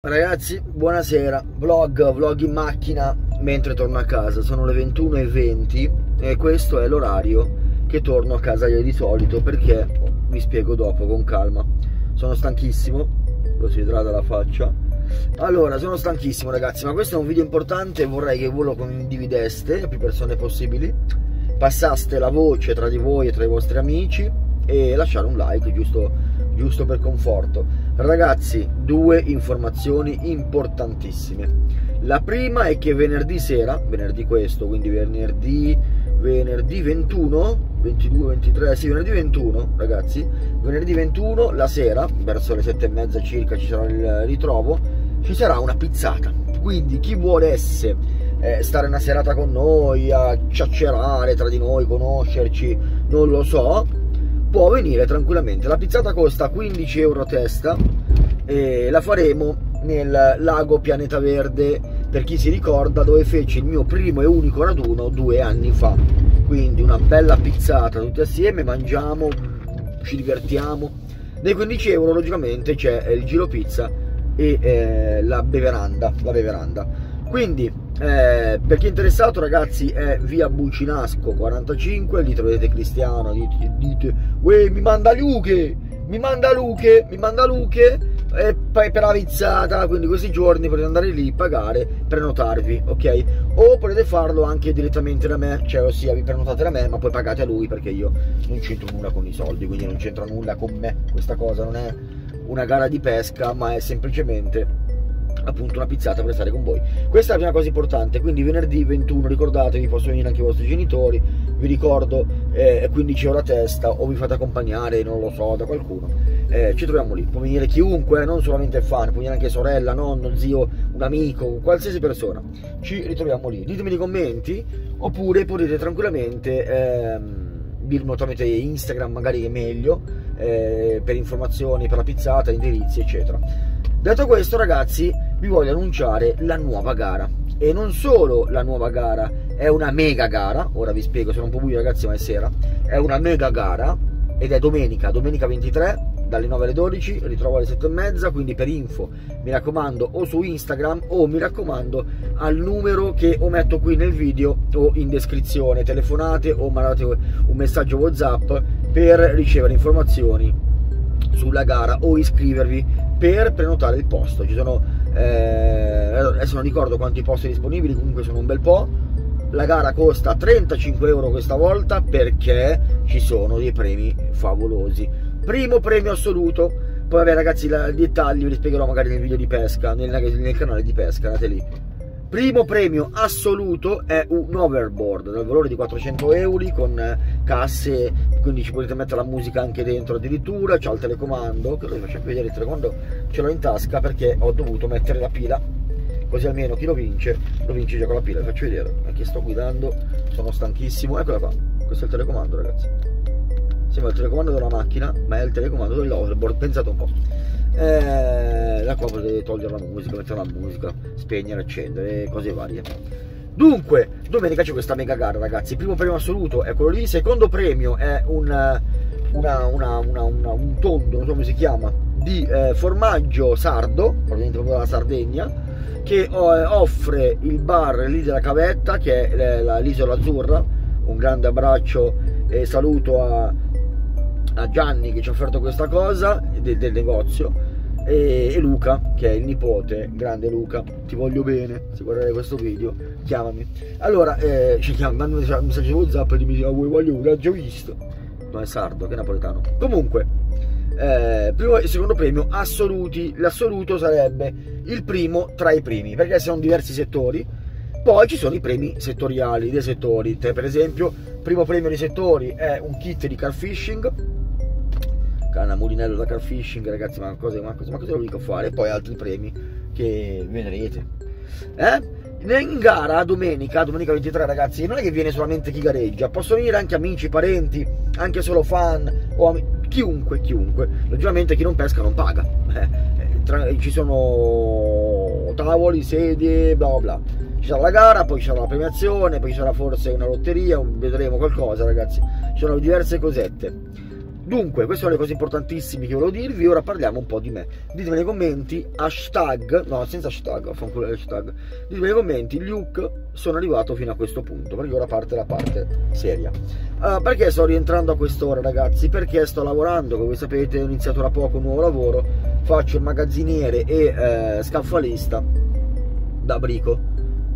Ragazzi, buonasera, vlog, vlog in macchina mentre torno a casa, sono le 21.20 e questo è l'orario che torno a casa io di solito perché vi spiego dopo con calma. Sono stanchissimo, lo si vedrà dalla faccia. Allora, sono stanchissimo ragazzi, ma questo è un video importante. E vorrei che voi lo condivideste a più persone possibili, passaste la voce tra di voi e tra i vostri amici e lasciare un like giusto giusto per conforto. Ragazzi, due informazioni importantissime. La prima è che venerdì sera, venerdì questo, quindi venerdì, venerdì 21, 22, 23, sì, venerdì 21, ragazzi, venerdì 21 la sera, verso le 7 e mezza circa ci sarà il ritrovo, ci sarà una pizzata. Quindi chi volesse eh, stare una serata con noi, a chiacchierare tra di noi, conoscerci, non lo so, può venire tranquillamente. La pizzata costa 15 euro a testa e la faremo nel lago Pianeta Verde per chi si ricorda dove feci il mio primo e unico raduno due anni fa. Quindi una bella pizzata tutti assieme, mangiamo, ci divertiamo. Nei 15 euro logicamente c'è il giro pizza e eh, la beveranda, la beveranda. Quindi eh, per chi è interessato ragazzi è via Bucinasco 45 lì trovate Cristiano dite, dite uè mi manda Luche mi manda Luche mi manda Luche e poi per la vizzata quindi questi giorni potete andare lì pagare prenotarvi ok? O potete farlo anche direttamente da me cioè ossia vi prenotate da me ma poi pagate a lui perché io non c'entro nulla con i soldi quindi non c'entra nulla con me. Questa cosa non è una gara di pesca ma è semplicemente appunto una pizzata per stare con voi. Questa è la prima cosa importante quindi venerdì 21 ricordatevi possono venire anche i vostri genitori vi ricordo eh, 15 euro a testa o vi fate accompagnare non lo so da qualcuno. Eh, ci troviamo lì. Può venire chiunque non solamente fan può venire anche sorella nonno zio un amico qualsiasi persona. Ci ritroviamo lì. Ditemi nei commenti oppure potete tranquillamente ehm, dirlo tramite Instagram magari è meglio eh, per informazioni per la pizzata indirizzi eccetera detto questo ragazzi vi voglio annunciare la nuova gara. E non solo la nuova gara è una mega gara. Ora vi spiego sono un po' buio ragazzi ma è sera. È una mega gara ed è domenica domenica 23 dalle 9 alle 12 ritrovo alle 7 e mezza quindi per info mi raccomando o su Instagram o mi raccomando al numero che o metto qui nel video o in descrizione. Telefonate o mandate un messaggio whatsapp per ricevere informazioni sulla gara o iscrivervi per prenotare il posto. Ci sono eh, adesso non ricordo quanti posti disponibili comunque sono un bel po' la gara costa 35 euro questa volta perché ci sono dei premi favolosi. Primo premio assoluto. Poi vabbè ragazzi i dettagli ve spiegherò magari nel video di pesca nel, nel canale di pesca andate lì primo premio assoluto è un overboard dal valore di 400 euro con casse quindi ci potete mettere la musica anche dentro addirittura c'ha il telecomando che lo faccio vedere il telecomando ce l'ho in tasca perché ho dovuto mettere la pila così almeno chi lo vince lo vince già con la pila vi faccio vedere perché sto guidando sono stanchissimo eccola qua questo è il telecomando ragazzi sembra il telecomando della macchina ma è il telecomando dell'overboard pensate un po' eh, da qua potete togliere la musica mettere la musica spegnere accendere cose varie. Dunque domenica c'è questa mega gara ragazzi. Il primo premio assoluto è quello lì. Il secondo premio è un, una, una, una, un tondo non so come si chiama di eh, formaggio sardo probabilmente proprio dalla Sardegna che eh, offre il bar lì della cavetta che è l'isola azzurra. Un grande abbraccio e saluto a, a Gianni che ci ha offerto questa cosa del, del negozio e, e, Luca che è il nipote grande Luca ti voglio bene se guardare questo video chiamami. Allora eh, ci chiama manda un messaggio whatsapp e mi vuoi voglio un già visto no è sardo che è napoletano. Comunque eh, primo e secondo premio assoluti l'assoluto sarebbe il primo tra i primi perché sono diversi settori. Poi ci sono i premi settoriali dei settori. Per esempio primo premio dei settori è un kit di car fishing canna mulinello da car fishing ragazzi ma cosa, ma cosa, ma cosa lo dico a fare e poi altri premi che vedrete eh? in gara domenica, domenica 23 ragazzi non è che viene solamente chi gareggia possono venire anche amici, parenti anche solo fan o amici chiunque, chiunque. Logicamente chi non pesca non paga. Eh, tra, ci sono tavoli, sedie, bla bla. Ci sarà la gara, poi ci sarà la premiazione, poi ci sarà forse una lotteria, vedremo qualcosa ragazzi. Ci sono diverse cosette. Dunque, queste sono le cose importantissime che volevo dirvi. Ora parliamo un po' di me. Ditemi nei commenti, hashtag, no, senza hashtag, fanculo hashtag. Ditemi nei commenti, Luke, sono arrivato fino a questo punto, perché ora parte la parte seria. Uh, perché sto rientrando a quest'ora, ragazzi? Perché sto lavorando, come sapete, ho iniziato da poco un nuovo lavoro. Faccio il magazziniere e eh, scaffalista da Brico,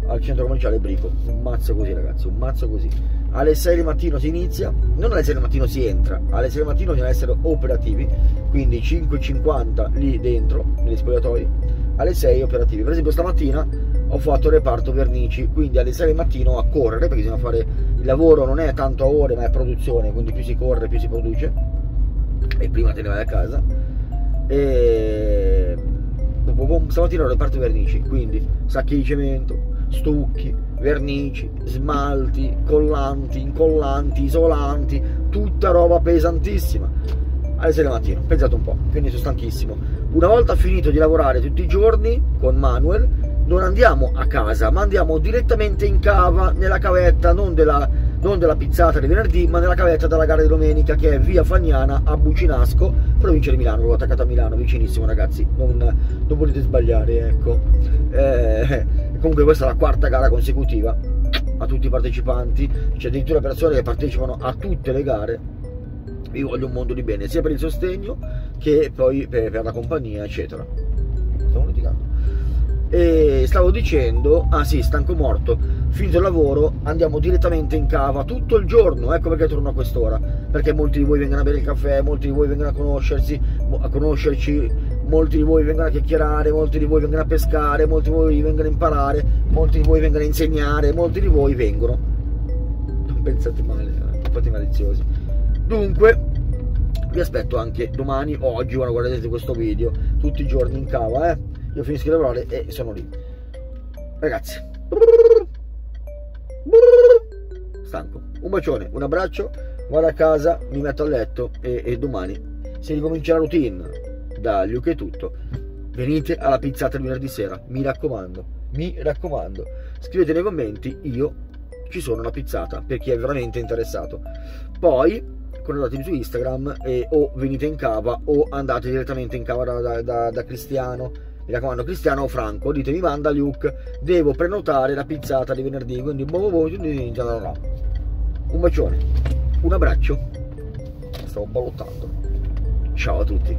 al centro commerciale Brico. Un mazzo così, ragazzi, un mazzo così alle 6 del mattino si inizia, non alle 6 del mattino si entra, alle 6 del mattino bisogna essere operativi, quindi 5.50 lì dentro, negli spogliatoi, alle 6 operativi. Per esempio stamattina ho fatto il reparto vernici, quindi alle 6 del mattino a correre, perché bisogna fare il lavoro non è tanto a ore ma è produzione, quindi più si corre più si produce, e prima te ne vai a casa. E stamattina ho il reparto vernici, quindi sacchi di cemento, stucchi, vernici, smalti, collanti, incollanti, isolanti, tutta roba pesantissima. Alle 6 del mattino, pensate un po', quindi sono stanchissimo. Una volta finito di lavorare tutti i giorni con Manuel, non andiamo a casa, ma andiamo direttamente in cava, nella cavetta, non della, non della pizzata di venerdì, ma nella cavetta della gara di domenica, che è via Fagnana a Bucinasco, provincia di Milano, l'ho attaccato a Milano, vicinissimo ragazzi, non, non volete sbagliare, ecco. Eh, comunque questa è la quarta gara consecutiva a tutti i partecipanti. C'è addirittura persone che partecipano a tutte le gare. Vi voglio un mondo di bene sia per il sostegno che poi per, per la compagnia eccetera. Stiamo litigando e stavo dicendo ah sì stanco morto finito il lavoro andiamo direttamente in cava tutto il giorno ecco perché torno a quest'ora perché molti di voi vengono a bere il caffè molti di voi vengono a conoscersi a conoscerci molti di voi vengono a chiacchierare, molti di voi vengono a pescare, molti di voi vengono a imparare, molti di voi vengono a insegnare, molti di voi vengono. Non pensate male, eh, fate maliziosi. Dunque, vi aspetto anche domani, oggi, quando guarderete questo video, tutti i giorni in cava, eh. Io finisco di lavorare e sono lì. Ragazzi. Stanco. Un bacione, un abbraccio, vado a casa, mi metto a letto e, e domani si ricomincia la routine da Luke è tutto. Venite alla pizzata il venerdì sera, mi raccomando, mi raccomando. Scrivete nei commenti, io ci sono una pizzata per chi è veramente interessato. Poi contattatemi su Instagram e o venite in cava o andate direttamente in cava da, da, da Cristiano. Mi raccomando, Cristiano Franco, ditemi manda Luke, devo prenotare la pizzata di venerdì, quindi boh, boh, un bacione, un abbraccio, stavo ballottando. Ciao a tutti.